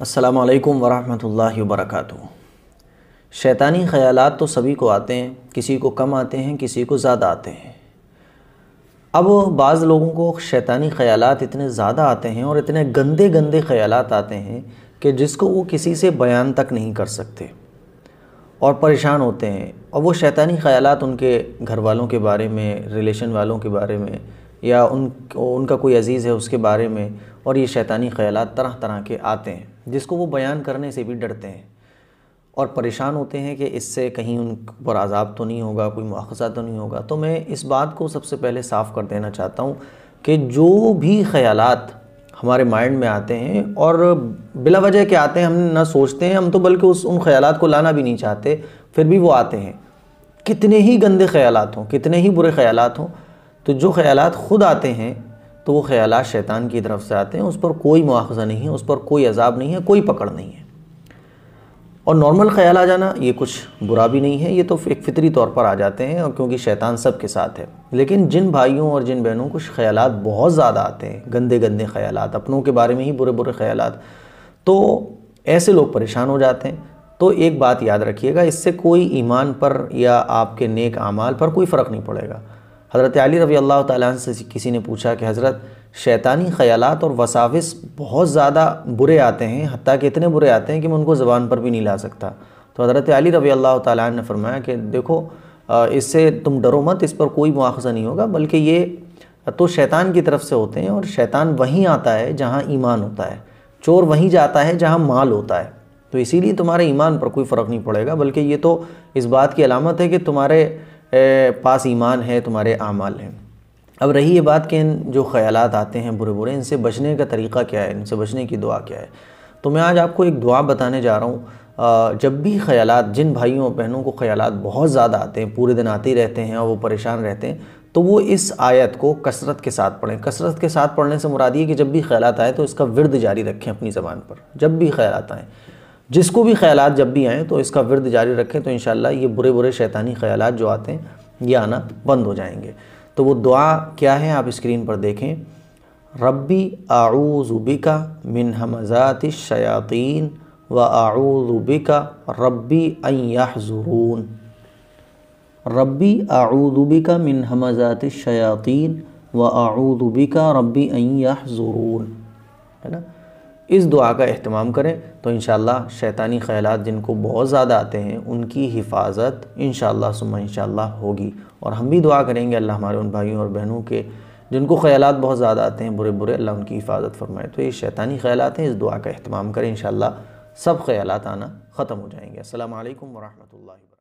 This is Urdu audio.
السلام علیکم ورحمۃ اللہ وبرکاتہ۔ شیطانی خیالات تو سبھی کو آتے ہیں، کسی کو کم آتے ہیں، کسی کو زیادہ آتے ہیں۔ اب بعض لوگوں کو شیطانی خیالات اتنے زیادہ آتے ہیں اور اتنے گندے گندے خیالات آتے ہیں کہ جس کو وہ کسی سے بیان تک نہیں کر سکتے۔ اور پریشان ہوتے ہیں۔ اور وہ شیطانی خیالات ان کے گھر والوں کے بارے میں ریلیشن والوں کے بارے میں یا ان ان کا کوئی عزیز ہے اس کے بارے میں اور یہ شیطانی خیالات طرح طرح کے آتے ہیں، جس کو وہ بیان کرنے سے بھی ڈرتے ہیں۔ اور پریشان ہوتے ہیں کہ اس سے کہیں ان پر عذاب تو نہیں ہوگا، کوئی مواخذہ تو نہیں ہوگا۔ تو میں اس بات کو سب سے پہلے صاف کر دینا چاہتا ہوں کہ جو بھی خیالات ہمارے مائنڈ میں آتے ہیں اور بلا وجہ کے آتے ہیں، ہم نہ سوچتے ہیں، ہم تو بلکہ اس ان خیالات کو لانا بھی نہیں چاہتے، پھر بھی وہ آتے ہیں۔ کتنے ہی گندے خیالات ہوں، کتنے ہی برے خیالات ہوں تو جو خیالات خود آتے ہیں، تو وہ خیالات شیطان کی طرف سے آتے ہیں۔ اس پر کوئی مواخذہ نہیں ہے، اس پر کوئی عذاب نہیں ہے، کوئی پکڑ نہیں ہے۔ اور نارمل خیال آ جانا، یہ کچھ برا بھی نہیں ہے، یہ تو ایک فطری طور پر آ جاتے ہیں، اور کیونکہ شیطان سب کے ساتھ ہے۔ لیکن جن بھائیوں اور جن بہنوں کچھ خیالات بہت زیادہ آتے ہیں، گندے گندے خیالات، اپنوں کے بارے میں ہی برے برے خیالات، تو ایسے لوگ پریشان ہو جاتے ہیں۔ تو ایک بات یاد رکھیے گا، اس سے کوئی ایمان پر یا آپ کے نیک اعمال پر کوئی فرق نہیں پڑے گا۔ حضرت علی رضی اللہ تعالیٰ عنہ سے کسی نے پوچھا کہ حضرت شیطانی خیالات اور وساوس بہت زیادہ برے آتے ہیں، حتیٰ کہ اتنے برے آتے ہیں کہ میں ان کو زبان پر بھی نہیں لا سکتا۔ تو حضرت علی رضی اللہ تعالیٰ عنہ نے فرمایا کہ دیکھو اس سے تم ڈرو مت، اس پر کوئی مواخذہ نہیں ہوگا، بلکہ یہ تو شیطان کی طرف سے ہوتے ہیں اور شیطان وہیں آتا ہے جہاں ایمان ہوتا ہے۔ چور وہیں جاتا ہے جہاں مال ہوتا ہے۔ تو اسی لیے تمہارے ایمان پر کوئی فرق نہیں پڑے گا، بلکہ یہ تو اس بات کی علامت ہے کہ تمہارے پاس ایمان ہے، تمہارے اعمال ہیں۔ اب رہی یہ بات کہ ان جو خیالات آتے ہیں برے برے، ان سے بچنے کا طریقہ کیا ہے؟ ان سے بچنے کی دعا کیا ہے؟ تو میں آج آپ کو ایک دعا بتانے جا رہا ہوں۔ جب بھی خیالات، جن بھائیوں اور بہنوں کو خیالات بہت زیادہ آتے ہیں، پورے دن آتے ہی رہتے ہیں اور وہ پریشان رہتے ہیں، تو وہ اس آیت کو کثرت کے ساتھ پڑھیں۔ کثرت کے ساتھ پڑھنے سے مراد یہ کہ جب بھی خیالات آئے تو اس کا ورد جاری رکھیں اپنی زبان پر۔ جب بھی خیالات آئیں۔ جس کو بھی خیالات جب بھی آئیں تو اس کا ورد جاری رکھیں تو انشاءاللہ یہ برے برے شیطانی خیالات جو آتے ہیں یہ آنا بند ہو جائیں گے۔ تو وہ دعا کیا ہے آپ اسکرین پر دیکھیں۔ ربی اعوذ بکا من حمزات الشیاطین و اعوذ بکا ربی ان یحضرون۔ ربی اعوذ بکا من حمزات الشیاطین و اعوذ بکا ربی ان یحضرون۔ ہے نا؟ اس دعا کا اہتمام کریں تو انشاءاللہ شیطانی خیالات جن کو بہت زیادہ آتے ہیں، ان کی حفاظت انشاءاللہ ثم انشاءاللہ ہوگی۔ اور ہم بھی دعا کریں گے اللہ ہمارے ان بھائیوں اور بہنوں کے جن کو خیالات بہت زیادہ آتے ہیں، برے برے، اللہ ان کی حفاظت فرمائے۔ تو یہ شیطانی خیالات ہیں، اس دعا کا اہتمام کریں، انشاءاللہ سب خیالات آنا ختم ہو جائیں گے۔ السلام علیکم ورحمۃ اللہ وبرکاتہ۔